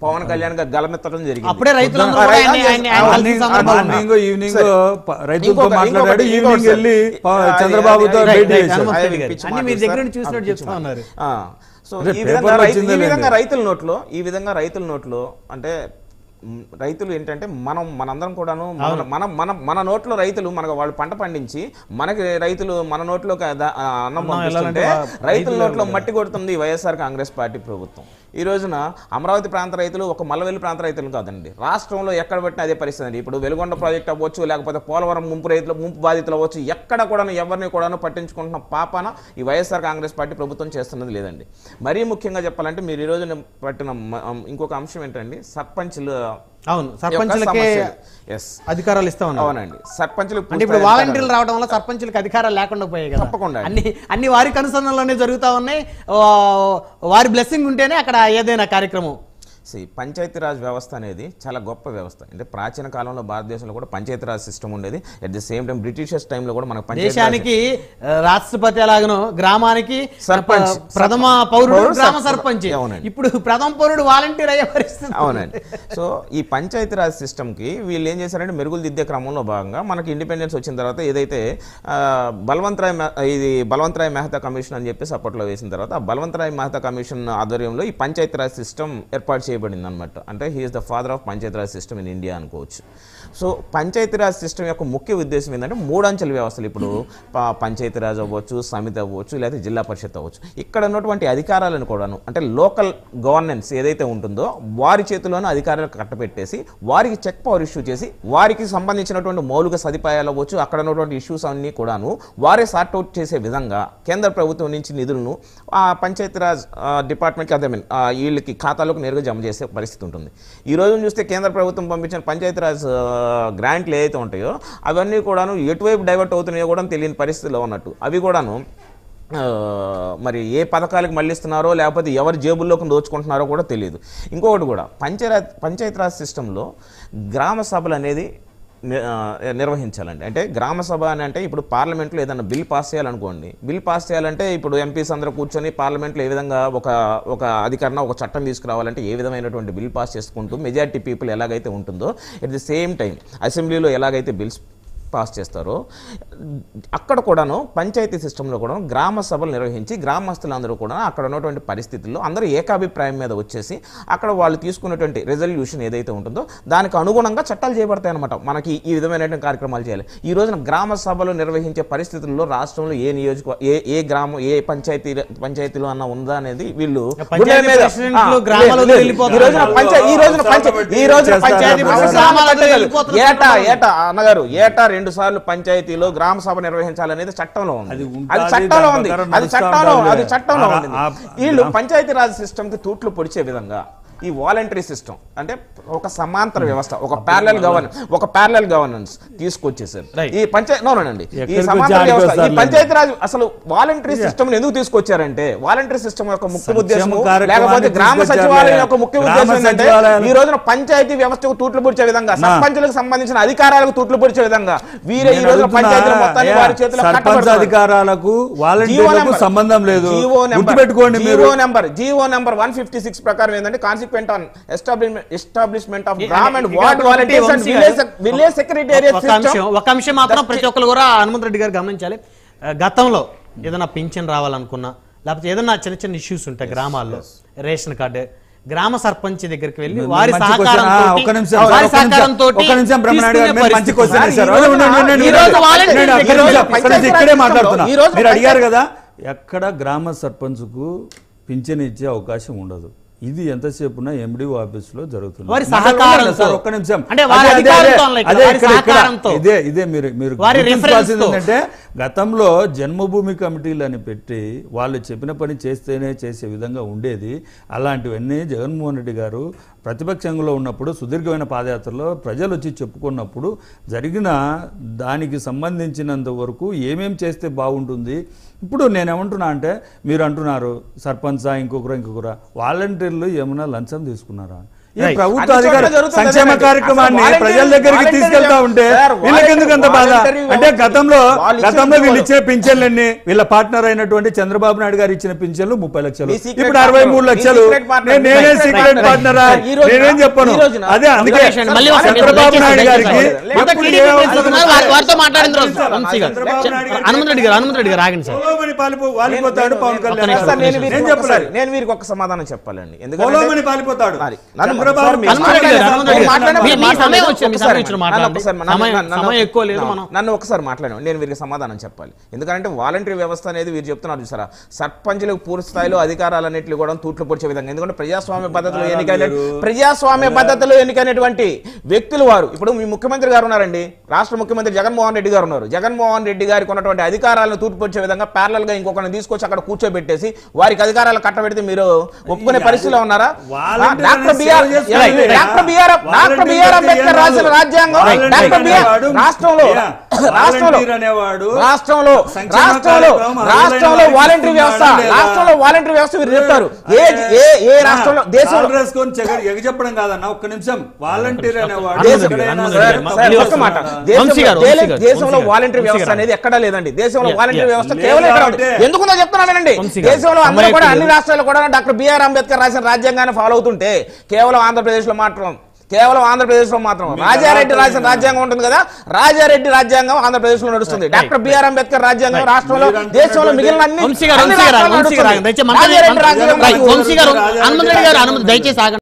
పవన్ కళ్యాణ్ గారు గలమెత్తడం జరిగింది. అప్పుడే రైతులందరూ ఆ, కూడా రై- ఆయన్ని- ఆయన్ని- ఆయన మార్నింగ్- కలిసిన సందర్భాలు ఉన్నాయి. మార్నింగ్ ఈవినింగ్ రైతులతో మాట్లాడాడు ఈవినింగ్ వెళ్ళి చంద్రబాబుతో. సో ఈ విధంగా. రైతుల నోట్లో ఈ విధంగా రైతుల నోట్లో అంటే రైతులు ఏంటంటే మనం మనందరం కూడాను మన మన మన నోట్లో రైతులు మనకు వాళ్ళు పంట పండించి మనకి రైతులు మన ఆ అన్నం పంపిస్తుంటే రైతుల నోట్లో మట్టి కొడుతుంది ఈ వైఎస్ఆర్ కాంగ్రెస్ పార్టీ ప్రభుత్వం. ఈ రోజున అమరావతి ప్రాంత రైతులు ఒక మల్లవెల్లి ప్రాంత రైతులు కాదండి. రాష్ట్రంలో ఎక్కడ పెట్టినా అదే పరిస్థితి అండి. ఇప్పుడు వెలుగొండ ప్రాజెక్ట్ అవ్వచ్చు లేకపోతే పోలవరం ముంపు రైతులు ముంపు బాధితులు అవ్వచ్చు ఎక్కడ కూడా ఎవరిని కూడాను పట్టించుకుంటున్న పాపాన ఈ వైఎస్ఆర్ కాంగ్రెస్ పార్టీ ప్రభుత్వం చేస్తున్నది లేదండి. మరీ ముఖ్యంగా చెప్పాలంటే మీరు ఈ రోజున పట్టిన ఇంకొక అంశం ఏంటండి సర్పంచులు అవును సర్పంచులకే ఎస్ అధికారాలు ఇస్తా ఉన్నారు. అవునండి. సర్పంచులు అంటే ఇప్పుడు వాలంటీర్లు రావడం వల్ల సర్పంచులకు అధికారాలు లేకుండా పోయాయి కదా. తప్పకుండా. అన్ని అన్ని వారి కనుసన్నలోనే జరుగుతా ఉన్నాయి. వారి బ్లెస్సింగ్ ఉంటేనే అక్కడ ఏదైనా కార్యక్రమం See, పంచాయతీరాజ్ వ్యవస్థ అనేది చాలా గొప్ప వ్యవస్థ అంటే ప్రాచీన కాలంలో భారతదేశంలో కూడా పంచాయతీరాజ్ సిస్టమ్ ఉండేది at the same time britishers టైంలో కూడా మనకు దేశానికి రాష్ట్రపతి ఎలాగనో గ్రామానికి సర్పంచ్. ప్రథమ పౌరుడు గ్రామ సర్పంచ్. అవునండి. ఇప్పుడు ప్రథమ పౌరుడు వాలంటీర్ అయ్యే పరిస్థితి అవునండి సో ఈ పంచాయతీరాజ్ సిస్టమ్కి వీళ్ళు ఏం చేశారంటే మెరుగులు దిద్దే క్రమంలో భాగంగా మనకి ఇండిపెండెన్స్ వచ్చిన తర్వాత ఏదైతే బలవంతరాయ్ ఇది బలవంతరాయ్ మెహతా కమిషన్ అని చెప్పేసి అప్పట్లో వేసిన తర్వాత ఆ బలవంతరాయ్ మెహతా కమిషన్ ఆధ్వర్యంలో ఈ పంచాయతీరాజ్ సిస్టమ్ ఏర్పాటు చేయబడింది అనమాట అంటే he is the father of Panchayati Raj system in India అనుకోవచ్చు. సో పంచాయతీరాజ్ సిస్టమ్ యొక్క ముఖ్య ఉద్దేశం ఏంటంటే మూడంచెల వ్యవస్థలు ఇప్పుడు పంచాయతీరాజ్ అవ్వచ్చు సమితి అవ్వచ్చు లేదా జిల్లా పరిషత్ అవ్వచ్చు. ఇక్కడ ఉన్నటువంటి అధికారాలను కూడాను అంటే లోకల్ గవర్నెన్స్ ఏదైతే ఉంటుందో వారి చేతిలోనే అధికారాలు కట్టబెట్టేసి వారికి చెక్ పవర్ ఇష్యూ చేసి వారికి సంబంధించినటువంటి మౌలిక సదుపాయాలు అవ్వచ్చు అక్కడ ఉన్నటువంటి ఇష్యూస్ అన్నీ కూడాను వారే సార్ట్అవుట్ చేసే విధంగా కేంద్ర ప్రభుత్వం నుంచి నిధులను ఆ పంచాయతీరాజ్ డిపార్ట్మెంట్కి అదే మీన్ వీళ్ళకి ఖాతాలోకి నేరుగా జమ చేసే పరిస్థితి ఉంటుంది. ఈ రోజున చూస్తే కేంద్ర ప్రభుత్వం పంపించిన పంచాయతీరాజ్ గ్రాంట్లు ఏదైతే ఉంటాయో అవన్నీ కూడాను ఎటువైపు డైవర్ట్ అవుతున్నాయో కూడా తెలియని పరిస్థితిలో ఉన్నట్టు. అవి కూడాను మరి ఏ పథకాలకు మళ్ళిస్తున్నారో లేకపోతే ఎవరి జేబుల్లోకి దోచుకుంటున్నారో కూడా తెలియదు. ఇంకొకటి కూడా పంచాయత్ పంచాయతీరాజ్ సిస్టంలో గ్రామ సభలు అనేది నిర్వహించాలండి. అంటే గ్రామ సభ అని అంటే ఇప్పుడు పార్లమెంట్లో ఏదైనా బిల్ పాస్ చేయాలనుకోండి. బిల్ పాస్ చేయాలంటే ఇప్పుడు ఎంపీస్ అందరూ కూర్చొని పార్లమెంట్లో ఏ విధంగా ఒక ఒక అధికారణ ఒక చట్టం తీసుకురావాలంటే ఏ విధమైనటువంటి బిల్ పాస్ చేసుకుంటూ మెజారిటీ పీపుల్ ఎలాగైతే ఉంటుందో ఎట్ ది సేమ్ టైం అసెంబ్లీలో ఎలాగైతే బిల్స్ పాస్ చేస్తారో అక్కడ కూడాను పంచాయతీ సిస్టంలో కూడా గ్రామ సభలు నిర్వహించి గ్రామస్తులందరూ కూడా అక్కడ ఉన్నటువంటి పరిస్థితుల్లో అందరూ ఏకాభిప్రాయం మీద వచ్చేసి అక్కడ వాళ్ళు తీసుకున్నటువంటి రెజల్యూషన్ ఏదైతే ఉంటుందో దానికి అనుగుణంగా చట్టాలు చేయబడతాయి అనమాట మనకి ఈ విధమైనటువంటి కార్యక్రమాలు చేయాలి ఈ రోజున గ్రామ సభలు నిర్వహించే పరిస్థితుల్లో రాష్ట్రంలో ఏ నియోజక ఏ ఏ గ్రామం ఏ పంచాయతీ పంచాయతీలో అన్న ఉందా అనేది వీళ్ళు. ఈ రోజున పంచాయతీ ఈ రోజున పంచాయతీ ఈ రోజున పంచాయతీ చేస్తారు. గ్రామాలకు వెళ్ళిపోతున్నారు. ఏటా ఏటా అన్నగారు ఏటా రెండు సార్లు పంచాయతీలో గ్రామ సభ నిర్వహించాలనేది చట్టంలో ఉంది. అది చట్టంలో ఉంది. అది చట్టంలో. అది చట్టంలో ఉంది. వీళ్ళు పంచాయతీరాజ్ సిస్టమ్కి తూట్లు పొడిచే విధంగా ఈ వాలంటరీ సిస్టమ్ అంటే ఒక సమాంతర వ్యవస్థ ఒక ప్యారలల్ గవర్నెన్స్ ఒక ప్యారలల్ గవర్నెన్స్ తీసుకొచ్చేసారు. ఈ పంచాయతీ ఈ సమాంతర వ్యవస్థ ఈ. పంచాయతీరాజ్ అసలు వాలంటరీ సిస్టమ్ ఎందుకు తీసుకొచ్చారంటే వాలంటరీ సిస్టమ్ యొక్క ముఖ్య ఉద్దేశం లేకపోతే గ్రామ. సచివాలయం యొక్క ముఖ్య ఉద్దేశం ఏంటంటే ఈ రోజున పంచాయతీ వ్యవస్థకు తూట్లు పొడిచే విధంగా. సర్పంచులకు సంబంధించిన అధికారాలకు తూట్లు పొడిచే విధంగా వీరే ఈ రోజున అడుగుతున్నా, పంచాయతీల మొత్తాన్ని వారి చేతిలో. అధికారాలకు వాలంటీర్లకు సంబంధం లేదు GO number- GO number one fifty six ప్రకారం ఏంటంటే on establishment of gram and ward village secretariat ఒక అంశం ఒక అంశం మాత్రం ప్రతి ఒక్కరు కూడా హనుమంత్ రెడ్డి గారు గమనించాలి. గతంలో ఏదైనా పింఛన్ రావాలనుకున్నా లేకపోతే ఏదైనా చిన్న చిన్న ఇష్యూస్ ఉంటాయి గ్రామాల్లో రేషన్ కార్డు గ్రామ సర్పంచ్ దగ్గరికి వెళ్ళి వారి సహకారంతో ఇక్కడ మాట్లాడుతున్నా. మీరు అడిగారు కదా ఎక్కడ గ్రామ సర్పంచ్కు పింఛన్ ఇచ్చే అవకాశం ఉండదు. ఇది ఎంతసేపున ఎండిఓ ఆఫీస్లో జరుగుతుంది వారి. సార్, ఒక్క నిమిషం అంటే వారి అదే. సహకారంతో. ఇదే ఇదే మీరు. ఏంటంటే గతంలో జన్మభూమి కమిటీలు అని పెట్టి వాళ్ళు చెప్పిన పని చేస్తేనే చేసే విధంగా ఉండేది అలాంటివన్నీ జగన్మోహన్ రెడ్డి గారు ప్రతిపక్షంలో ఉన్నప్పుడు సుదీర్ఘమైన పాదయాత్రలో ప్రజలు వచ్చి చెప్పుకున్నప్పుడు జరిగిన దానికి సంబంధించినంత వరకు ఏమేం చేస్తే బాగుంటుంది ఇప్పుడు నేనేమంటున్నా అంటే మీరు అంటున్నారు సర్పంచా ఇంకొకరు ఇంకొకరా వాలంటీర్లు ఏమైనా లంచం తీసుకున్నారా? ఈ. ప్రభుత్వ అధికారులు సంక్షేమ. కార్యక్రమాన్ని ప్రజల దగ్గరికి తీసుకెళ్తా ఉంటే వీళ్ళకి ఎందుకు అంత బాధ అంటే గతంలో గతంలో వీళ్ళు. ఇచ్చిన పింఛన్లన్నీ వీళ్ళ పార్ట్నర్ అయినటువంటి చంద్రబాబు నాయుడు గారు ఇచ్చిన పింఛన్లు ముప్పై లక్షలు ఇప్పుడు అరవై మూడు. లక్షలు. నేను- సీక్రెట్. పార్ట్నరా నేనేం చెప్పను అదే అందుకే ఒక్క. చంద్రబాబు నాయుడు గారికి దయచేసి ఎప్పుడు టీడీపీ ఏ ప్రెసిడెంట్ అవసరం ఉన్నారు, వారి- వారితో లేదు. మాట్లాడిన తర్వాత సార్, వంశీ గారు. చంద్రబాబు నాయుడు గారికి హనుమంత్ రెడ్డి గారు హనుమంత్ రెడ్డి గారు ఆగండి సార్ పొలోమని పాలిపో- వాలిపోతాడు పవన్ కళ్యాణ్. నేను ఒక్క వీరికి నేను ఒకసారి- చెప్పలేదు నేను వీరికి ఒక సమాధానం చెప్పాలండి ఎందుకంటే పొలోమని పాలిపోతాడు నన్ను- ఒకసారి మాట్లాడండి. నేను వీరికి సమాధానం చెప్పాలి. ఎందుకంటే వాలంటరీ వ్యవస్థ అనేది వీరు చెప్తున్నారు చూసారా? సర్పంచులకు పూర్తి స్థాయిలో అధికారాలన్నింటినీ కూడా తూట్లు పొడిచే విధంగా. ఎందుకంటే ప్రజాస్వామ్య పద్ధతిలో ఎన్నికైన ప్రజాస్వామ్య పద్ధతిలో ఎన్నికైనటువంటి వ్యక్తులు వారు. ఇప్పుడు మీ ముఖ్యమంత్రి గారు ఉన్నారండి. రాష్ట్ర ముఖ్యమంత్రి జగన్మోహన్ రెడ్డి గారు ఉన్నారు. జగన్మోహన్ రెడ్డి గారికి ఉన్నటువంటి అధికారాలను తూర్పు పొడిచే విధంగా ప్యారలల్గా ఇంకొకరిని తీసుకొచ్చి అక్కడ కూర్చోబెట్టేసి వారికి అధికారాలు కట్టబెడితే మీరు ఒప్పుకునే పరిస్థితిలో ఉన్నారా? Doctor B R. Doctor B R doctor volunteer B R అంటే అంబేద్కర్ ఏం రాసిన కాదు. రాజ్యాంగం వాలంటీర్ డాక్టర్ బిఆర్ అనేవాడు- రాష్ట్రంలో వాలంటరీ వ్యవస్థ రాష్ట్రంలో వాలంటరీ వ్యవస్థ మీరు చెప్తారు. ఏ ఏ ఏ రాష్ట్రంలో ఎగచెప్పడం కాదన్న ఒక్క నిమిషం. వాలంటీర్ అనేవాడు మాట. దేశంలో- వాలంటరీ వ్యవస్థ అనేది ఎక్కడా లేదండి. దేశంలో వాలంటరీ. వ్యవస్థ కేవలం ఎందుకుందో చెప్తున్నానండి దేశంలో అందరూ కూడా అన్ని. రాష్ట్రాల్లో కూడా డాక్టర్ బిఆర్ అంబేద్కర్ రాసిన రాజ్యాంగాన్ని ఫాలో అవుతుంటే కేవలం ఆంధ్రప్రదేశ్లో మాత్రం కేవలం ఆంధ్రప్రదేశ్లో మాత్రం రాజారెడ్డి రాసిన రాజ్యాంగం ఉంటుంది కదా రాజారెడ్డి రాజ్యాంగం ఆంధ్రప్రదేశ్లో నడుస్తుంది డాక్టర్ బిఆర్ అంబేద్కర్ రాజ్యాంగం రాష్ట్రంలో దేశంలో మిగిలిన అన్ని రాజ్యాంగం